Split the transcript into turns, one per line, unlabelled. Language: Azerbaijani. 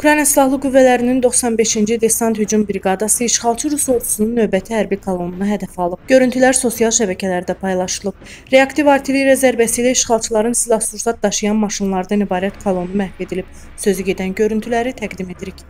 Ukrayna Silahlı Qüvvələrinin 95-ci Desant Hücum Briqadası işğalçı Rus ordusunun növbəti hərbi kolonunu hədəf alıb. Görüntülər sosial şəbəkələrdə paylaşılıb. Reaktiv artilleriya zərbəsi ilə işğalçıların silah-sursat daşıyan maşınlardan ibarət kolonu məhv edilib. Sözü gedən görüntüləri təqdim edirik.